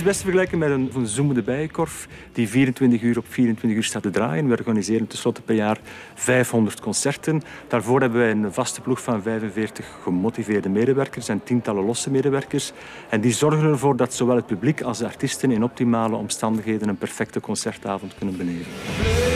Wees best te vergelijken met een, een zoemende bijenkorf die 24 uur op 24 uur staat te draaien. We organiseren tenslotte per jaar 500 concerten. Daarvoor hebben wij een vaste ploeg van 45 gemotiveerde medewerkers en tientallen losse medewerkers. En die zorgen ervoor dat zowel het publiek als de artiesten in optimale omstandigheden een perfecte concertavond kunnen beleven.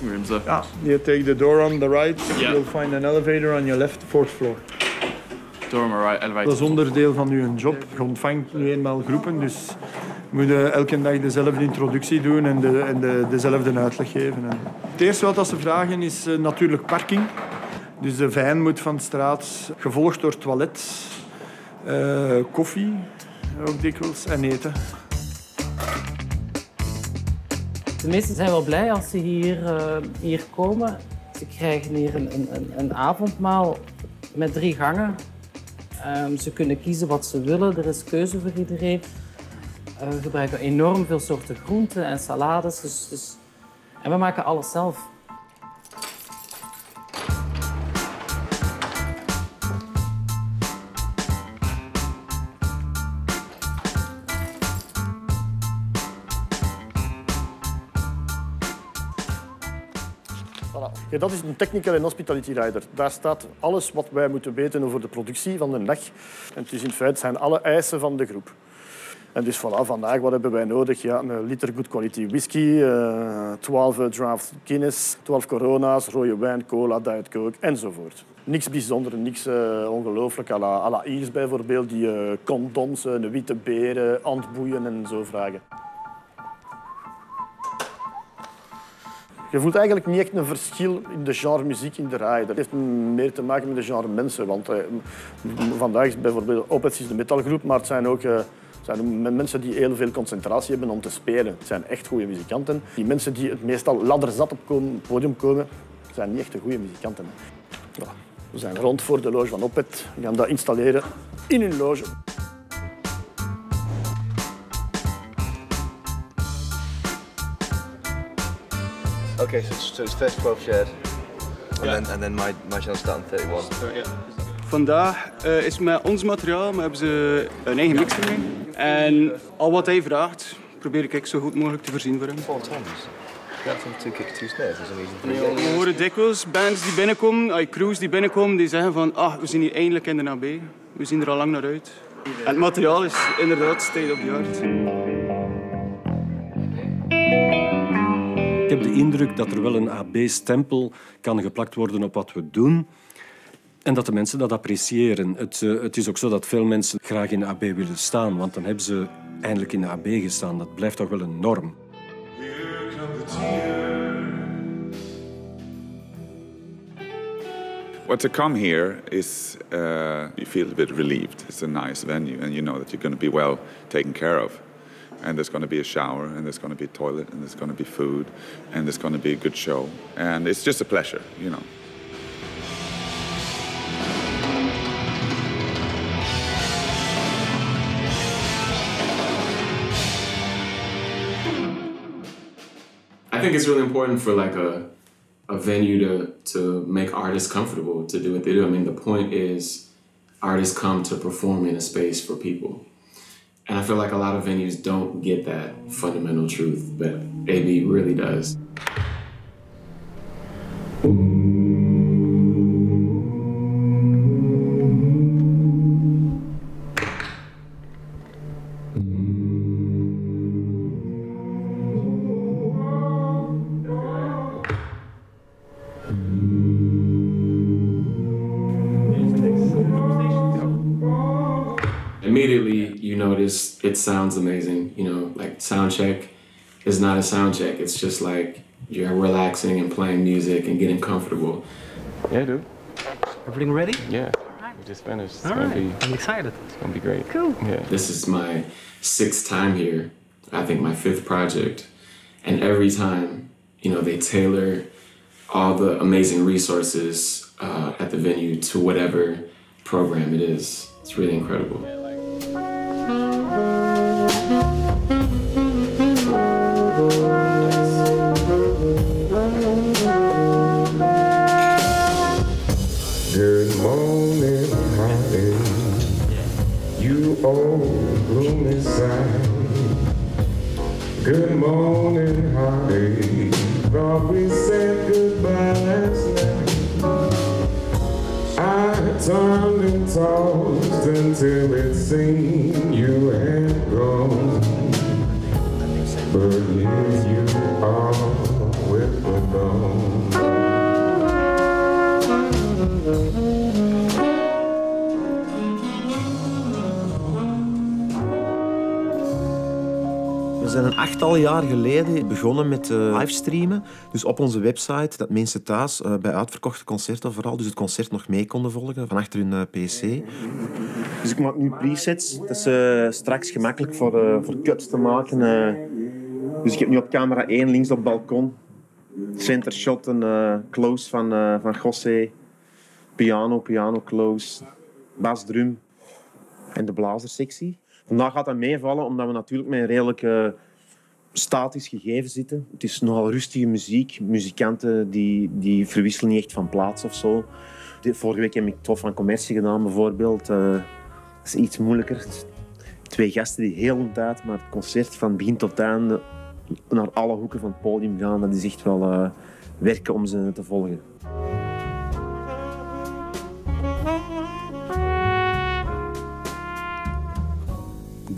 Dressing rooms though. Ja, you take the door on the right, Yeah. you'll find an elevator on your left, fourth floor. Door on my right, elevator. Dat is onderdeel van uw job. Je ontvangt nu eenmaal groepen, dus je moet eh, elke dag dezelfde introductie doen en, de, en de, dezelfde uitleg geven. En het eerste wat ze vragen is eh, natuurlijk parking. Dus de vijn moet van de straat, gevolgd door toilet, eh, koffie ook dikwijls en eten. De meesten zijn wel blij als ze hier, eh, hier komen. Ze krijgen hier een, een, een- avondmaal met drie gangen. Ehm, ze kunnen kiezen wat ze willen, er is keuze voor iedereen. Eh, we gebruiken enorm veel soorten groenten en salades. Dus, dus... En we maken alles zelf. Dat is een Technical en Hospitality Rider. Daar staat alles wat wij moeten weten over de productie van de dag. En het is in feite zijn alle eisen van de groep. En dus voilà, vandaag wat hebben wij nodig? Ja, een liter good quality whisky, eh 12 draft Guinness, 12 corona's, rode wijn, cola, diet coke enzovoort. Niks bijzonder, niks eh, ongelooflijk. à la, Iers bijvoorbeeld, die eh, condoms, een witte beren, handboeien en zo vragen. Je voelt eigenlijk niet echt een verschil in de genre muziek in de rij. Dat heeft meer te maken met de genre mensen. Want eh, vandaag is bijvoorbeeld Opets is de metalgroep, maar het zijn ook eh, het zijn men- mensen die heel veel concentratie hebben om te spelen. Het zijn echt goede muzikanten. Die mensen die het meestal ladderzat op het podium komen, zijn niet echt de goede muzikanten. Voilà. We zijn rond voor de loge van Opet. We gaan dat installeren in hun loge. Okay, so it's, so it's first 12 shared, and then and then my my channel start on 31. Vandaag eh, is met ons materiaal, maar hebben ze een eigen mixer mee. En al wat hij vraagt, probeer ik zo goed mogelijk te voorzien voor hem. Four toms. That's from two kick, two snares. We horen dikwijls bands die binnenkomen, ay, crews die binnenkomen, die zeggen van ah, we zijn hier eindelijk in de AB. We zien er al lang naar uit. En het materiaal is inderdaad state of the art. Ik heb de indruk dat er wel een AB-stempel kan geplakt worden op wat we doen. En dat de mensen dat appreciëren. Het, eh, het is ook zo dat veel mensen graag in de AB willen staan, want dan hebben ze eindelijk in de AB gestaan. Dat blijft toch wel een norm. Well, to come here is uh, you feel a bit relieved. It's a nice venue, and you know that you're going to be well taken care of. And there's going to be a shower, and there's going to be a toilet, and there's going to be food, and there's going to be a good show. And it's just a pleasure, you know. I think it's really important for like a a venue to to make artists comfortable to do what they do. I mean, the point is artists come to perform in a space for people. And I feel like a lot of venues don't get that fundamental truth, but AB really does. just sounds amazing. You know, like sound check is not a sound check. It's just like you're relaxing and playing music and getting comfortable. Yeah, dude. Everything ready? Yeah. We just finished. It's All gonna right. be I'm excited. it's gonna be great. Cool. Yeah. This is my sixth time here. I think my fifth project. And every time, you know, they tailor all the amazing resources uh, at the venue to whatever program it is. It's really incredible. Morning, honey. Thought we said goodbye last night. I turned and tossed until it seemed you had gone. But zijn een achttal jaar geleden begonnen met eh, livestreamen. Dus op onze website, dat mensen thuis eh, bij uitverkochte concerten vooral, dus het concert nog mee konden volgen van achter hun eh, pc. Dus ik maak nu presets. Dat is straks gemakkelijk voor, voor cuts te maken. Dus ik heb nu op camera 1 links op het balkon. Center shot, eh, close van, van José. Piano, piano close. Bas, drum. En de blazersectie. Vandaag gaat dat meevallen, omdat we natuurlijk met een redelijk statisch gegeven zitten. Het is nogal rustige muziek. Muzikanten die, die verwisselen niet echt van plaats of zo. Vorige week heb ik Tof van Commercie gedaan, bijvoorbeeld. Eh, dat is iets moeilijker. Twee gasten die heel de tijd, maar het concert van begin tot einde naar alle hoeken van het podium gaan, dat is echt wel eh, werken om ze te volgen.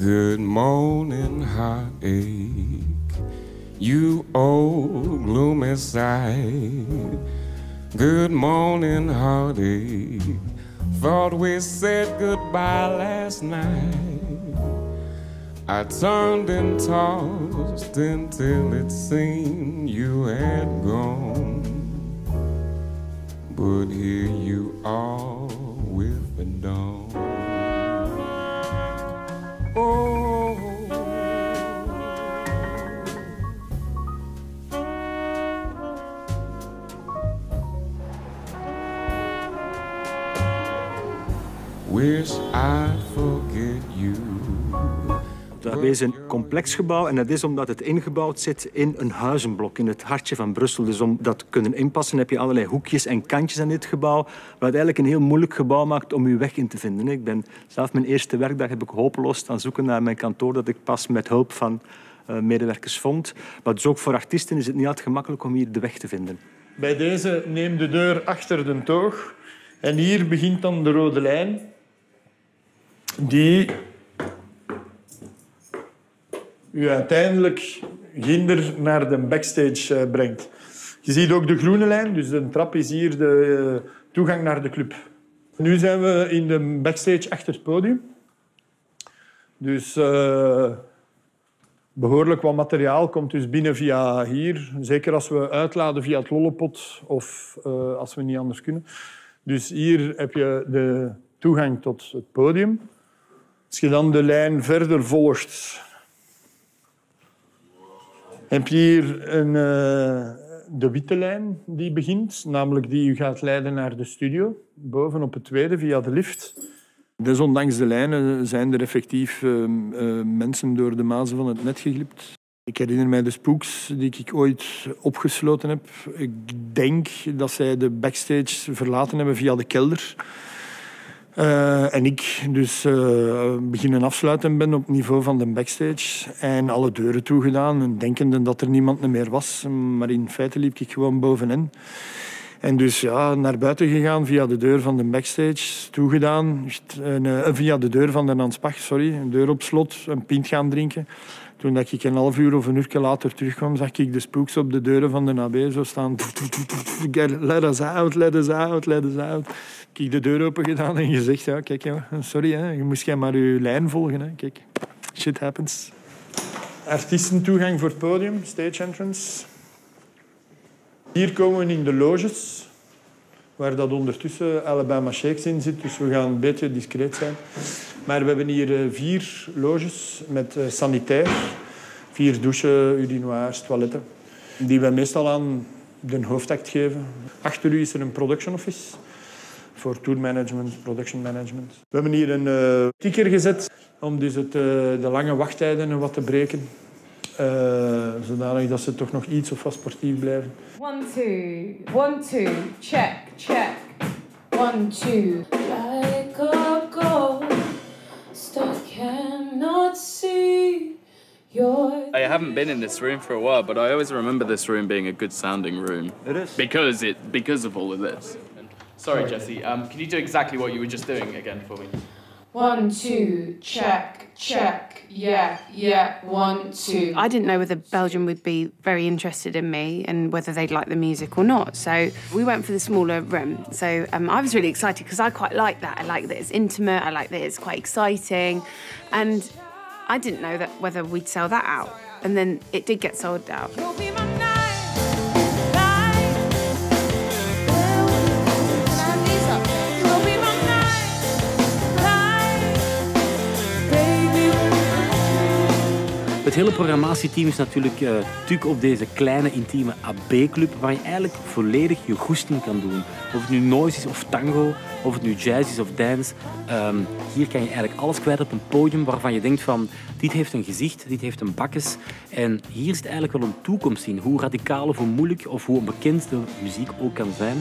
Good morning, heartache. You old gloomy side. Good morning, heartache. Thought we said goodbye last night. I turned and tossed until it seemed you had gone. But here you are with the dawn. Oh. Wish I'd forget you. Dat is een complex gebouw en dat is omdat het ingebouwd zit in een huizenblok in het hartje van Brussel. Dus om dat te kunnen inpassen heb je allerlei hoekjes en kantjes aan dit gebouw, wat eigenlijk een heel moeilijk gebouw maakt om je weg in te vinden. Ik ben zelf mijn eerste werkdag heb ik hopeloos staan zoeken naar mijn kantoor dat ik pas met hulp van eh, medewerkers vond. Maar dus ook voor artiesten is het niet altijd gemakkelijk om hier de weg te vinden. Bij deze neem de deur achter de toog. En hier begint dan de rode lijn. Die u uiteindelijk ginder naar de backstage eh, brengt. Je ziet ook de groene lijn, dus de trap is hier de eh, toegang naar de club. Nu zijn we in de backstage achter het podium. Dus eh, behoorlijk wat materiaal komt dus binnen via hier. Zeker als we uitladen via het lollepot of als we niet anders kunnen. Dus hier heb je de toegang tot het podium. Als je dan de lijn verder volgt, heb je hier een, eh, de witte lijn die begint, namelijk die u gaat leiden naar de studio, boven op het tweede via de lift. Desondanks de lijnen zijn er effectief eh, eh, mensen door de mazen van het net geglipt. Ik herinner mij de spooks die ik ooit opgesloten heb. Ik denk dat zij de backstage verlaten hebben via de kelder. Eh, en ik dus eh, beginnen afsluiten ben op niveau van de backstage. En alle deuren toegedaan, en denkende dat er niemand meer was. Maar in feite liep ik gewoon bovenin. En dus ja, naar buiten gegaan via de deur van de backstage, toegedaan. En, eh, via de deur van de Nanspach, sorry. Een deur op slot, een pint gaan drinken. Toen dat ik een half uur of een uur later terugkwam, zag ik de spooks op de deuren van de AB zo staan. Let us out, let us out, let us out. Ik de deur open gedaan en gezegd, ja, kijk, sorry, hè, je moest jij maar je lijn volgen. Hè. Kijk, Shit happens. Artiestentoegang voor het podium, stage entrance. Hier komen we in de loges, waar dat ondertussen Alabama Shakes in zit. Dus we gaan een beetje discreet zijn. Maar we hebben hier eh, vier loges met eh, sanitair. Vier douchen, urinoirs, toiletten. Die we meestal aan de hoofdact geven. Achter u is er een production office voor tourmanagement, production management. We hebben hier een uh, ticker gezet om dus het, de lange wachttijden wat te breken. Uh, zodanig dat ze toch nog iets of wat sportief blijven. One, two, one, two, check, check. One, two. Like a ghost, I cannot see your... I haven't been in this room for a while, but I always remember this room being a good sounding room. It is. Because, it, because of all of this. Sorry, Jesse. Um, can you do exactly what you were just doing again for me? One, two, check, check, yeah, yeah, one, two. I didn't know whether Belgium would be very interested in me and whether they'd like the music or not. So we went for the smaller room. So um, I was really excited because I quite like that. I like that it's intimate. I like that it's quite exciting. And I didn't know that whether we'd sell that out. And then it did get sold out. Het hele programmatieteam is natuurlijk uh, tuk op deze kleine intieme AB-club waar je eigenlijk volledig je goesting kan doen. Of het nu noise is of tango, of het nu jazz is of dance. Um, hier kan je eigenlijk alles kwijt op een podium waarvan je denkt van dit heeft een gezicht, dit heeft een bakkes. En hier zit eigenlijk wel een toekomst in. Hoe radicaal of hoe moeilijk of hoe onbekend de muziek ook kan zijn.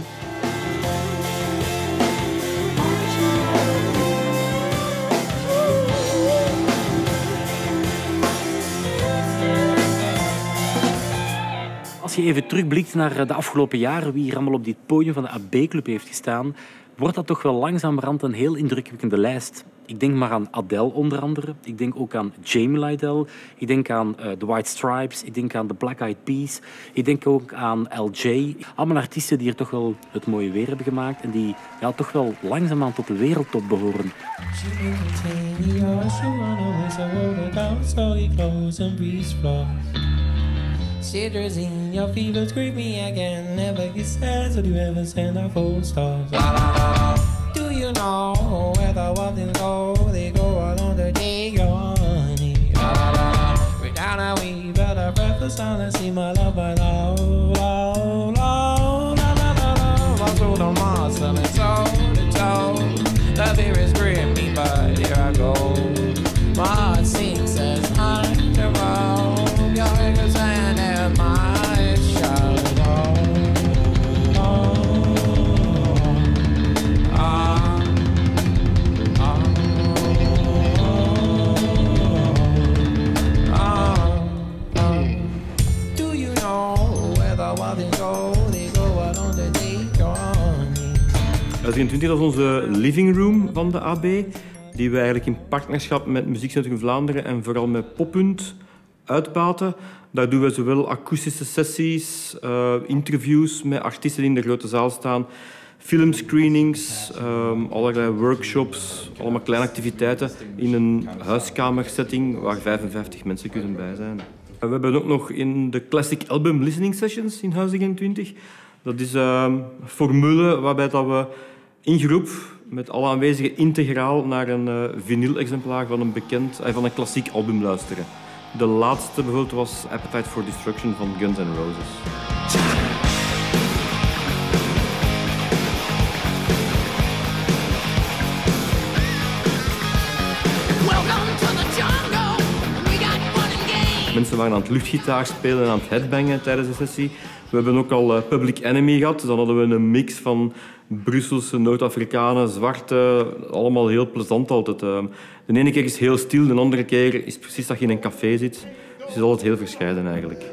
Je even terugblikt naar de afgelopen jaren, wie hier allemaal op dit podium van de AB-club heeft gestaan, wordt dat toch wel langzamerhand een heel indrukwekkende lijst. Ik denk maar aan Adele onder andere. Ik denk ook aan Jamie Lydell. Ik denk aan uh, The White Stripes. Ik denk aan The Black Eyed Peas. Ik denk ook aan LJ. Allemaal artiesten die er toch wel het mooie weer hebben gemaakt en die ja, toch wel langzaamaan tot de wereldtop behoren. Shivers in your fever, scream me again. Never get sad, so do you ever send a full stars? La, la, la, la. Do you know where the wild things go? They go along the day you're on it. La, la, la, la. We're down and we better breakfast on and see my love, my love, love, love, la, la, la, la. Walk through the mall, selling toe to toe. The beer is grim, but here I go. My it. Uitgeen 20 dat is onze living room van de AB, die we eigenlijk in partnerschap met Muziekcentrum Vlaanderen en vooral met Poppunt uitbaten. Daar doen we zowel akoestische sessies, uh, interviews met artiesten die in de grote zaal staan, filmscreenings, um, allerlei workshops, allemaal kleine activiteiten in een huiskamersetting waar 55 mensen kunnen bij zijn. We hebben ook nog in de Classic Album Listening Sessions in Huizingen 20. Dat is een formule waarbij dat we in groep met alle aanwezigen integraal naar een uh, vinyl-exemplaar van een bekend, uh, van een klassiek album luisteren. De laatste bijvoorbeeld was Appetite for Destruction van Guns N' Roses. Mensen waren aan het luchtgitaar spelen en aan het headbangen tijdens de sessie. We hebben ook al uh, Public Enemy gehad. Dus dan hadden we een mix van Brusselse, Noord-Afrikanen, zwarte. Allemaal heel plezant altijd. Uh, de ene keer is heel stil, de andere keer is precies dat je in een café zit. Dus het is altijd heel verscheiden eigenlijk.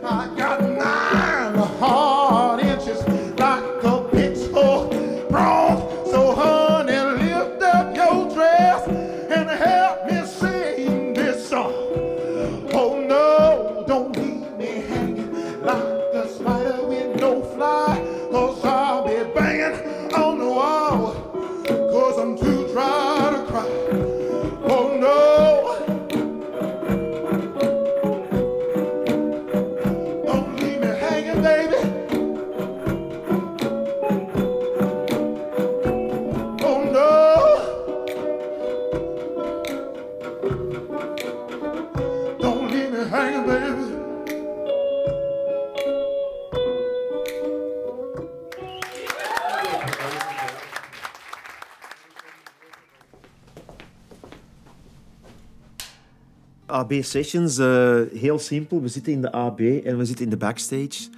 AB Sessions, eh, heel simpel. We zitten in de AB en we zitten in de backstage.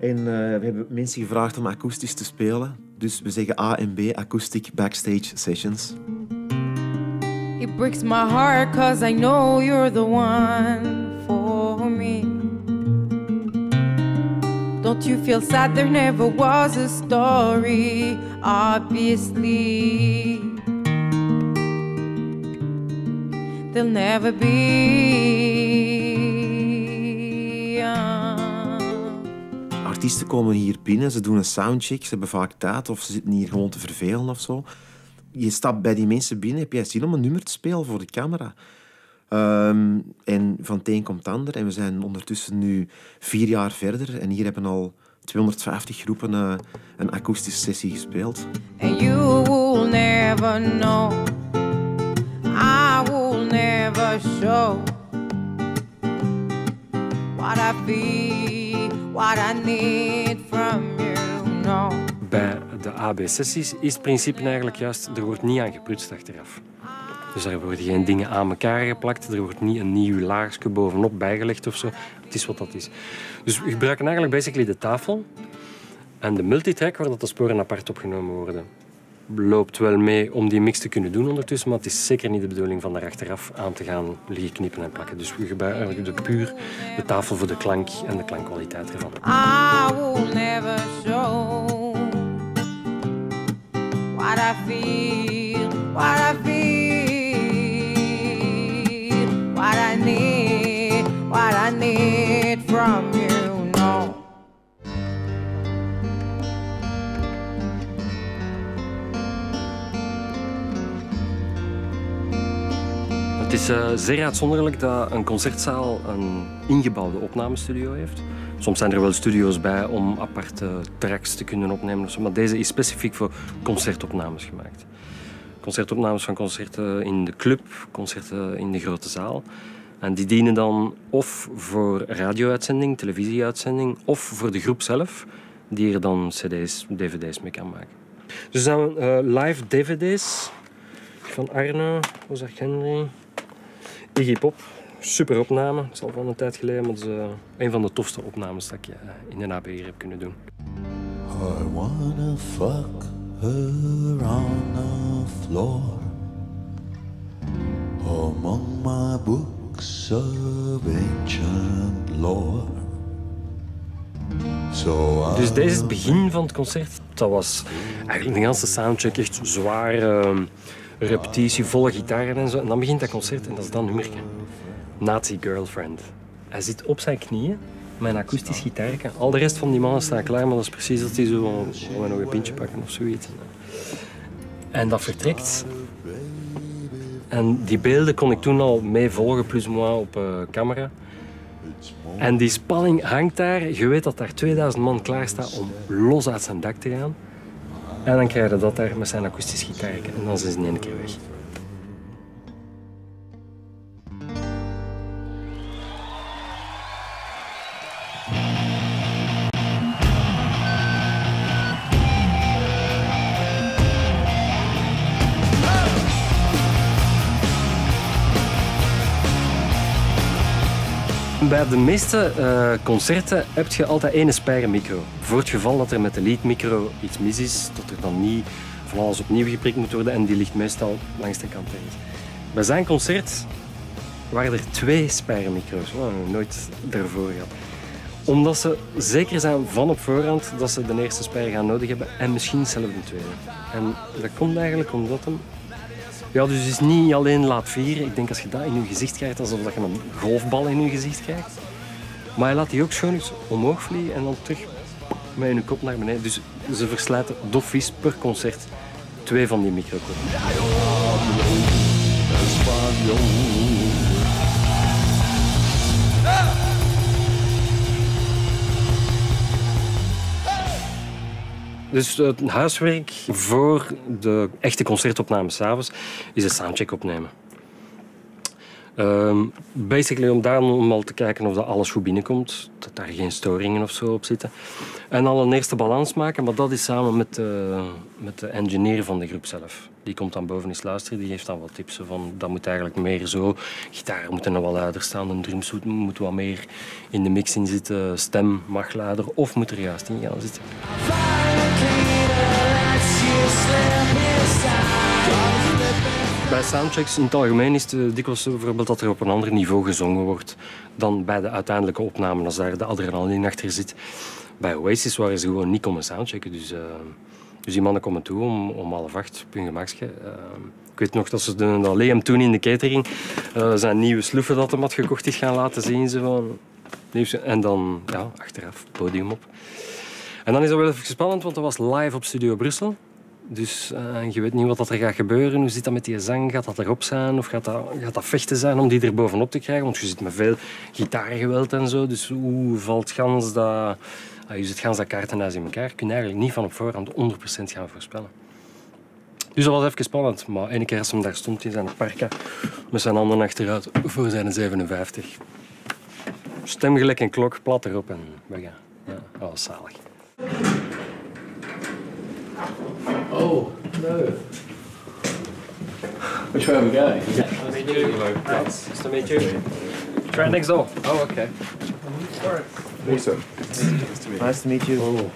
En eh, we hebben mensen gevraagd om akoestisch te spelen. Dus we zeggen A en B, Acoustic Backstage Sessions. It breaks my heart cause I know you're the one for me. Don't you feel sad there never was a story? Obviously, there'll never be. Artiesten komen hier binnen, ze doen een soundcheck, ze hebben vaak tijd of ze zitten hier gewoon te vervelen of zo. Je stapt bij die mensen binnen, heb jij zin om een nummer te spelen voor de camera? Ehm, en van het een komt het ander. En we zijn ondertussen nu vier jaar verder. En hier hebben al 250 groepen eh, een akoestische sessie gespeeld. And you will never know. Show what I what I need from you. No. Bij de AB-sessies is het principe eigenlijk juist, er wordt niet aan geprutst achteraf. Dus er worden geen dingen aan elkaar geplakt, er wordt niet een nieuw laagje bovenop bijgelegd of zo. Het is wat dat is. Dus we gebruiken eigenlijk basically de tafel en de multitrack waar dat de sporen apart opgenomen worden. Loopt wel mee om die mix te kunnen doen ondertussen, maar het is zeker niet de bedoeling van daar achteraf aan te gaan liggen knippen en plakken. Dus we gebruiken de puur de tafel voor de klank en de klankkwaliteit ervan. Never what I feel, what is eh, zeer uitzonderlijk dat een concertzaal een ingebouwde opnamestudio heeft. Soms zijn er wel studio's bij om aparte tracks te kunnen opnemen, maar deze is specifiek voor concertopnames gemaakt. Concertopnames van concerten in de club, concerten in de grote zaal. En die dienen dan of voor radio-uitzending, televisieuitzending, of voor de groep zelf, die er dan cd's, dvd's mee kan maken. Dus zijn eh, live dvd's van Arno, Ozak Henry, Iggy Pop. Super opname. Het is al van een tijd geleden, maar het is eh, een van de tofste opnames dat ik eh, in de AB hier heb kunnen doen. I wanna fuck her on the floor among my books of ancient lore. So I Dus deze is het begin van het concert. Dat was eigenlijk de hele soundcheck echt zwaar eh, repetitie, volle gitaren en zo. En dan begint dat concert en dat is dan nummerke. Nazi Girlfriend. Hij zit op zijn knieën met een akoestisch gitaarje. Al de rest van die mannen staan klaar, maar dat is precies dat hij zo wil nog een pintje pakken of zoiets. En dat vertrekt. En die beelden kon ik toen al mee volgen, plus moi, op eh, camera. En die spanning hangt daar. Je weet dat daar 2000 man klaar staat om los uit zijn dak te gaan. En dan krijg je dat daar met zijn akoestisch gitaarje. En dan is hij in één keer weg. Bij de meeste eh, concerten heb je altijd één spijrenmicro. Voor het geval dat er met de leadmicro iets mis is, dat er dan niet van alles opnieuw geprikt moet worden en die ligt meestal langs de kant. Bij zijn concert waren er twee spijrenmicro's. Oh, nooit daarvoor gehad. Omdat ze zeker zijn van op voorhand dat ze de eerste spijr gaan nodig hebben en misschien zelf de tweede. En dat komt eigenlijk omdat hem ja, dus het is niet alleen laat vieren. Ik denk als je dat in je gezicht krijgt, alsof je een golfbal in je gezicht krijgt. Maar hij laat die ook schoon eens omhoog vliegen en dan terug met je kop naar beneden. Dus ze verslijten doffies per concert twee van die microkoppen. Dus het huiswerk voor de echte concertopname s'avonds is een soundcheck opnemen. Ehm, basically om daar om te kijken of dat alles goed binnenkomt, dat daar geen storingen of zo op zitten. En al een eerste balans maken, maar dat is samen met de, met de engineer van de groep zelf. Die komt dan boven eens luisteren, die geeft dan wat tips van dat moet eigenlijk meer zo. Gitaar moet er nog wel luider staan, een drums moet- wat meer in de mix in zitten, stem mag luider of moet er juist in gaan zitten. Bij soundtracks in het algemeen is het eh, dikwijls bijvoorbeeld dat er op een ander niveau gezongen wordt dan bij de uiteindelijke opname, als daar de adrenaline achter zit. Bij Oasis waren ze gewoon niet komen soundchecken, dus, eh, dus die mannen komen toe om, om half acht op hun gemakje. Eh, ik weet nog dat ze de, dat Liam toen in de catering eh, zijn nieuwe sloeven dat hij had gekocht is gaan laten zien. Ze van, en dan ja, achteraf podium op. En dan is dat wel even spannend, want dat was live op Studio Brussel. Dus eh, je weet niet wat dat er gaat gebeuren. Hoe zit dat met die zang? Gaat dat erop zijn? Of gaat dat, gaat dat vechten zijn om die er bovenop te krijgen? Want je zit met veel gitaargeweld en zo. Dus hoe valt gans dat, je zit gans dat kaartenhuis in elkaar? kun je eigenlijk niet van op voorhand 100% gaan voorspellen. Dus dat was even spannend. Maar ene keer als hem daar stond in zijn parka met zijn handen achteruit voor zijn 57. Stem gelijk een klok, plat erop en we gaan. Ja, dat was zalig. Oh, no. Which way are we going? Nice to meet you. Right next door. Oh, okay. Awesome. Nice to meet you. Oh,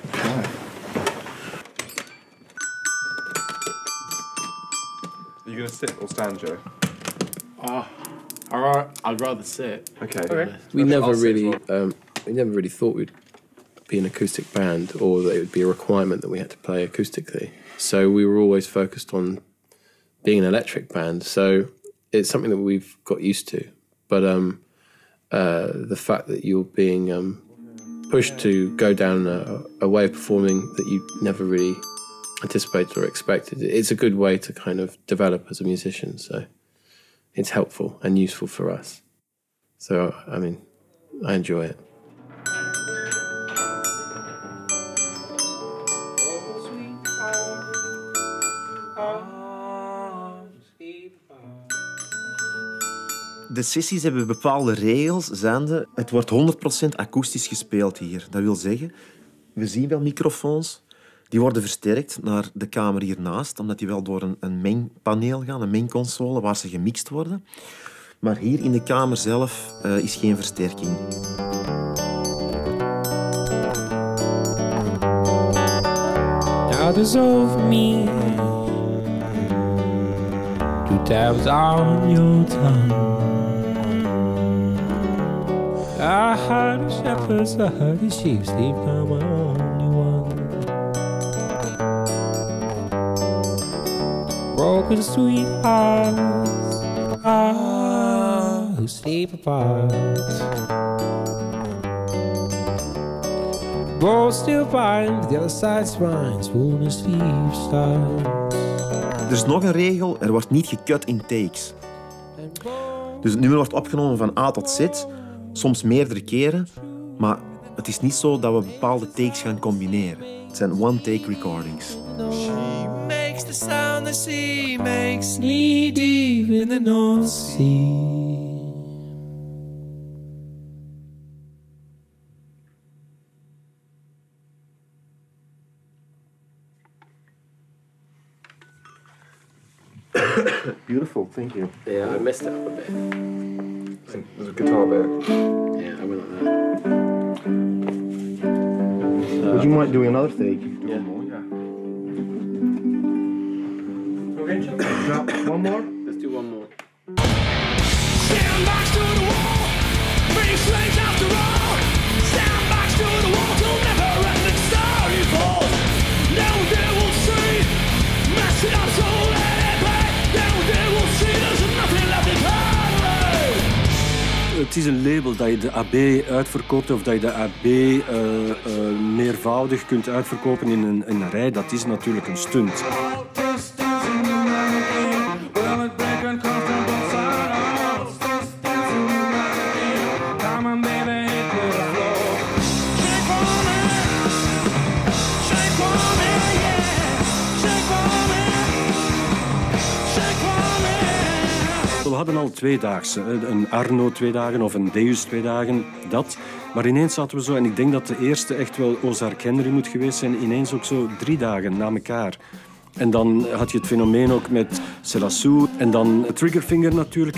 Are you going to sit or stand, Joe? Ah, alright. I'd rather sit. Okay. We Okay, never I'll really, um, we never really thought we'd be an acoustic band, or that it would be a requirement that we had to play acoustically. So we were always focused on being an electric band. So it's something that we've got used to. But um, uh, the fact that you're being um, pushed to go down a, a way of performing that you never really anticipated or expected, it's a good way to kind of develop as a musician. So it's helpful and useful for us. So I mean, I enjoy it. De sessies hebben bepaalde regels, zijnde, het wordt 100% akoestisch gespeeld hier. Dat wil zeggen, we zien wel microfoons, die worden versterkt naar de kamer hiernaast, omdat die wel door een, een mengpaneel gaan, een mengconsole, waar ze gemixt worden. Maar hier in de kamer zelf eh, is geen versterking. Now dissolve me. Two tabs on your tongue. I heard the shepherds, I heard the sheep sleep. Now my only one. Broken sweethearts, ah, who sleep apart. Both still fine, the other side's mine. Spoon and sleep starts. Er is nog een regel, er wordt niet gekut in takes. Dus het nummer wordt opgenomen van A tot Z, soms meerdere keren, maar het is niet zo dat we bepaalde takes gaan combineren. Het zijn one-take recordings. She makes the sound the sea makes knee deep in the North Sea. Beautiful, thank you. Yeah, I messed it up a bit. There's a guitar bit. Yeah, I went like that. Would you mind doing another take? Yeah. one more? Let's do one more. Dat je de AB uitverkoopt of dat je de AB eh, eh, meervoudig kunt uitverkopen in een, in een rij. Dat is natuurlijk een stunt. Hadden al tweedaagse. hè. Een Arno twee dagen of een Deus twee dagen, dat. Maar ineens zaten we zo, en ik denk dat de eerste echt wel Ozark Henry moet geweest zijn, ineens ook zo drie dagen na elkaar. En dan had je het fenomeen ook met Selassou en dan Triggerfinger natuurlijk.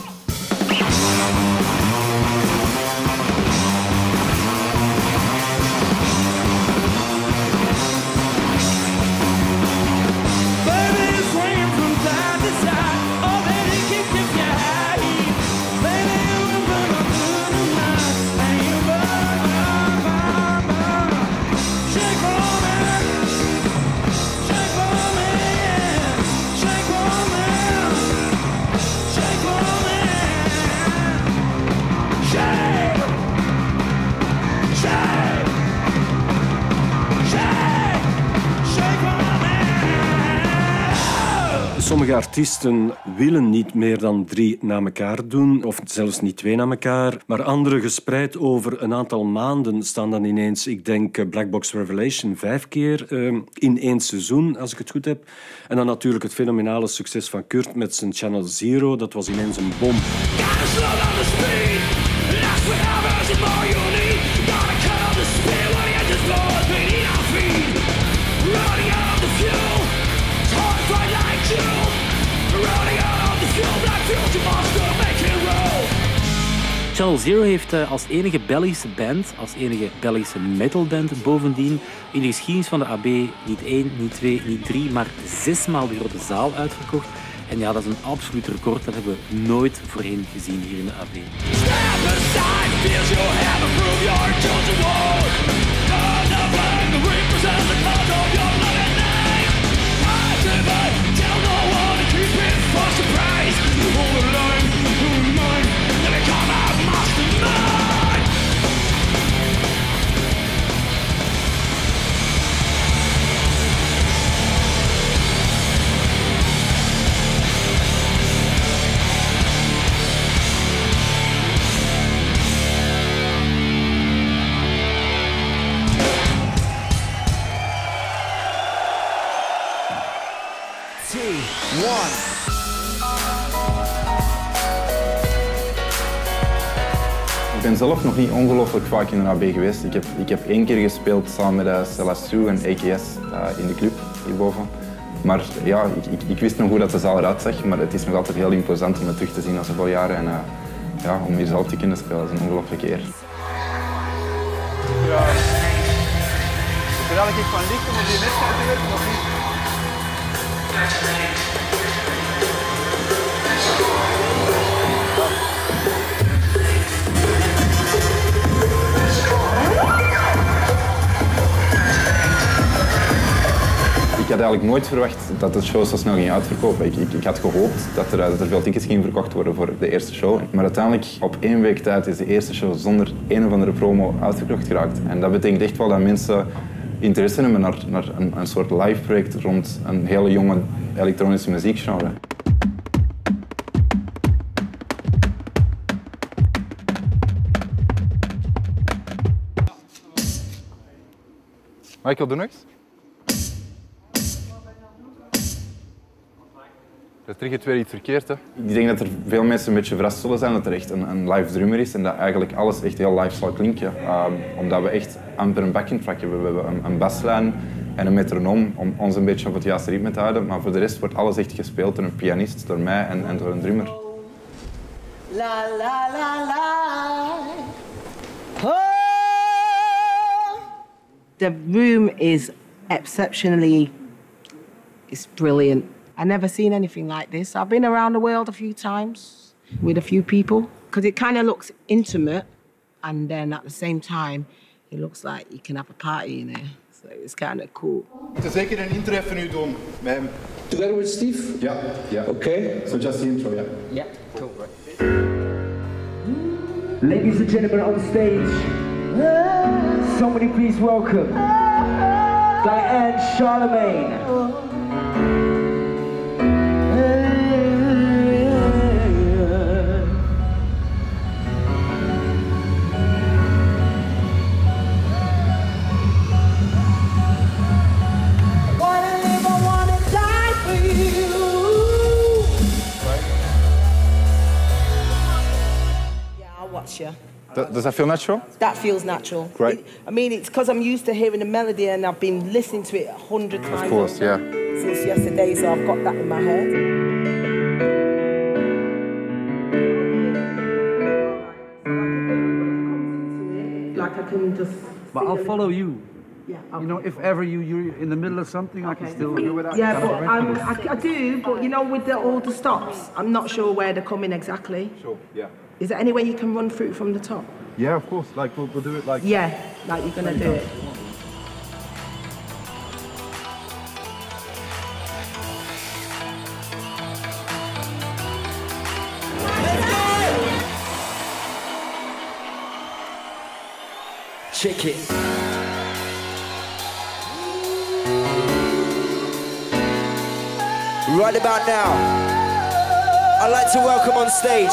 Sommige artiesten willen niet meer dan drie na elkaar doen, of zelfs niet twee na elkaar. Maar andere, gespreid over een aantal maanden, staan dan ineens, ik denk eh, Black Box Revelation, vijf keer eh, in één seizoen, als ik het goed heb. En dan natuurlijk het fenomenale succes van Kurt met zijn Channel Zero. Dat was ineens een bom. Channel Zero heeft eh, als enige Belgische band, als enige Belgische metalband bovendien, in de geschiedenis van de AB niet één, niet twee, niet drie, maar zesmaal de grote zaal uitverkocht. En ja, dat is een absoluut record. Dat hebben we nooit voorheen gezien hier in de AB. Zelf nog niet ongelooflijk vaak in een AB geweest. Ik heb, ik heb één keer gespeeld samen met uh, Selassou en AKS uh, in de club hierboven. Maar ja, ik, ik, ik, wist nog hoe dat de zaal eruit zag, maar het is nog altijd heel imposant om het terug te zien na zoveel jaren. En uh, ja, om hier zelf te kunnen spelen, is een ongelooflijke eer. Ja. Iets van om die net of niet? Ik had eigenlijk nooit verwacht dat de show zo snel ging uitverkopen. Ik, ik, ik had gehoopt dat er, dat veel tickets gingen verkocht worden voor de eerste show. Maar uiteindelijk, op één week tijd, is de eerste show zonder een of andere promo uitverkocht geraakt. En dat betekent echt wel dat mensen interesse hebben naar, naar een, een soort live project rond een hele jonge elektronische muziekgenre. Michael, doe nog eens. Dat triggert weer iets verkeerd, hè? Ik denk dat er veel mensen een beetje verrast zullen zijn dat er echt een, een live drummer is en dat eigenlijk alles echt heel live zal klinken. Um, omdat we echt amper een backing track hebben. We hebben een, een baslijn en een metronoom om ons een beetje op het juiste ritme te houden. Maar voor de rest wordt alles echt gespeeld door een pianist, door mij en, en door een drummer. La la la la. Oh. The room is exceptionally, it's brilliant. I've never seen anything like this. I've been around the world a few times with a few people because it kind of looks intimate and then at the same time it looks like you can have a party in there. So it's kind of cool. Ik moet zeker een intro even nu doen met hem. Together with Steve? Ja, ja. Okay. So just the intro, yeah. Yeah, cool. Ladies and gentlemen on stage, somebody please welcome Diane Charlemagne. Yeah. Th- does that feel natural? That feels natural. Great. It- I mean, it's because I'm used to hearing the melody and I've been listening to it a hundred times. Of course, yeah. Since yesterday, so I've got that in my head. Like I can just. But I'll follow you. Yeah. You know, if ever you you're in the middle of something, I can still do it. Yeah, but I'm, I, I do, but you know, with the, all the stops, I'm not sure where they're coming exactly. Sure. Yeah. Is there any way you can run through from the top? Yeah, of course. Like we'll, we'll do it like. Yeah, like you're gonna do it. Check it. Right about now, I'd like to welcome on stage.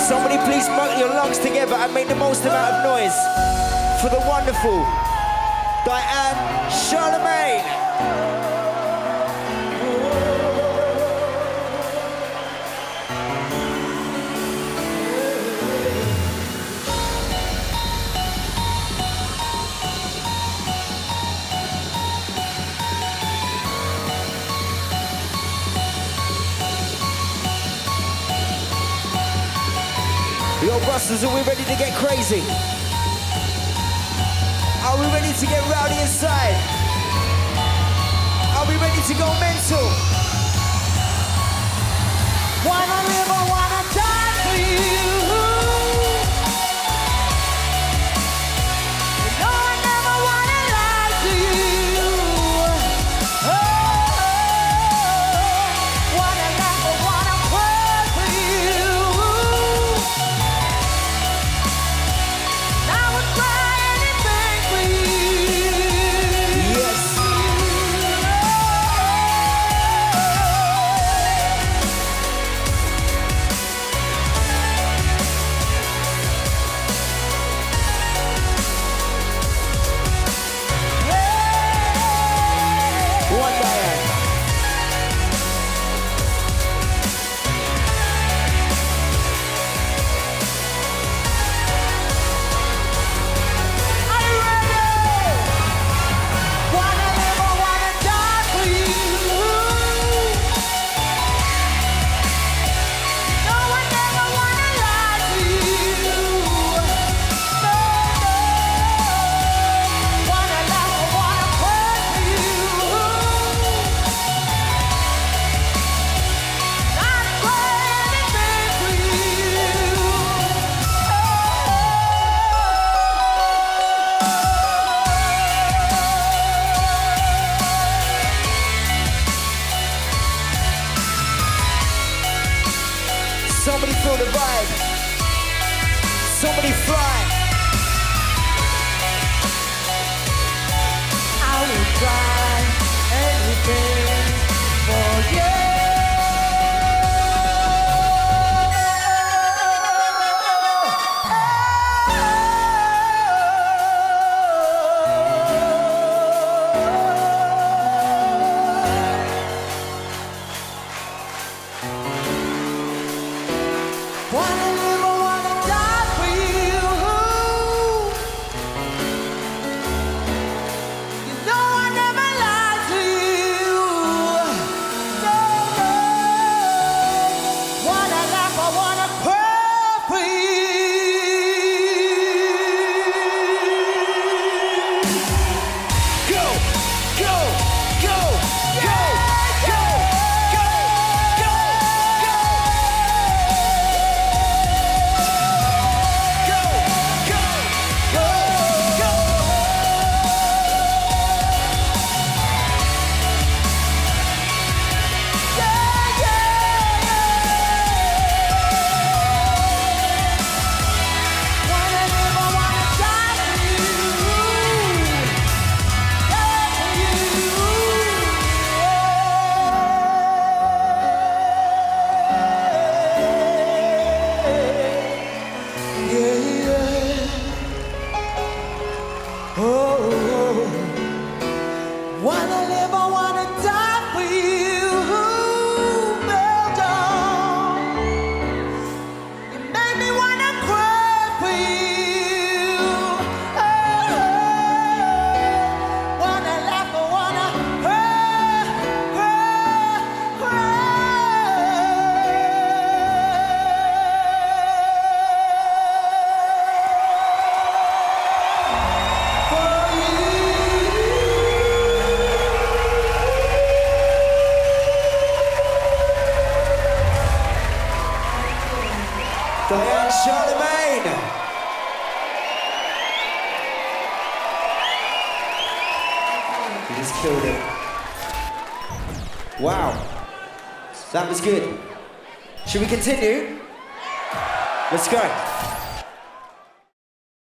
Somebody please muck your lungs together and make the most amount of noise for the wonderful Diane Charlemagne. Yo, Busters, are we ready to get crazy? Are we ready to get rowdy inside? Are we ready to go mental? Wanna live or was good. Should we continue?